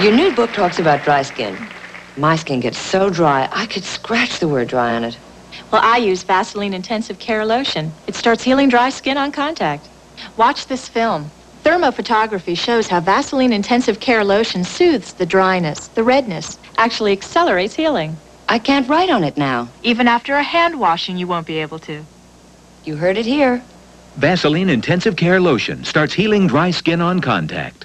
Your new book talks about dry skin. My skin gets so dry, I could scratch the word dry on it. Well, I use Vaseline Intensive Care Lotion. It starts healing dry skin on contact. Watch this film. Thermophotography shows how Vaseline Intensive Care Lotion soothes the dryness, the redness, actually accelerates healing. I can't write on it now. Even after a hand washing, you won't be able to. You heard it here. Vaseline Intensive Care Lotion starts healing dry skin on contact.